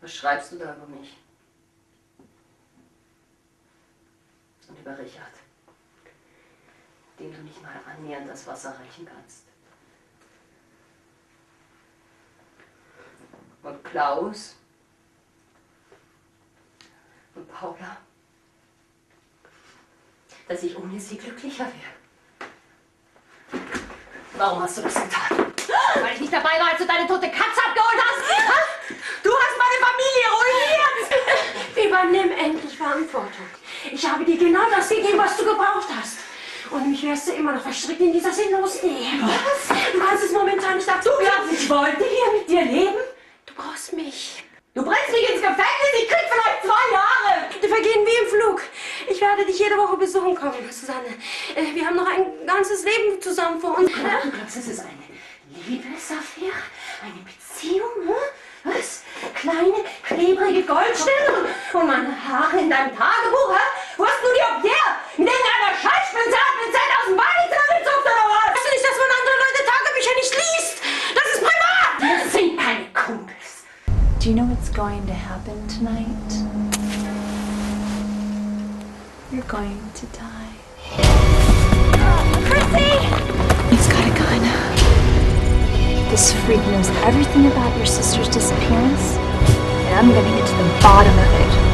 Was schreibst du da über mich? Und über Richard, dem du nicht mal annähernd das Wasser reichen kannst. Und Klaus und Paula, dass ich ohne sie glücklicher wäre. Warum hast du das getan? Weil ich nicht dabei war, als du deine tote Verantwortung. Ich habe dir genau das gegeben, was du gebraucht hast. Und mich wärst du immer noch verstrickt in dieser sinnlosen Ehe. Was? Du kannst es momentan nicht akzeptieren. Du glaubst, ich wollte hier mit dir leben? Du brauchst mich. Du bringst mich ins Gefängnis, ich krieg vielleicht zwei Jahre! Die vergehen wie im Flug. Ich werde dich jede Woche besuchen kommen, Susanne. Äh, Wir haben noch ein ganzes Leben zusammen vor uns. Du glaubst, es ist eine Liebesaffäre? Eine Beziehung? Hm? Was? Kleine, klebrige Goldstücke und meine Haare in deinem Tagebuch? Hä? Wo hast du die ob der? Mit irgendeiner Scheißspitze hat mit Zeit aus dem Badezimmer gezupft oder was? Weißt du nicht, dass man andere Leute Tagebücher nicht liest? Das ist privat! Wir sind keine Kumpels. Do you know what's going to happen tonight? You're going to die. Chrissy! He's got a gun. This freak knows everything about your sister's disappearance, and I'm gonna get to the bottom of it.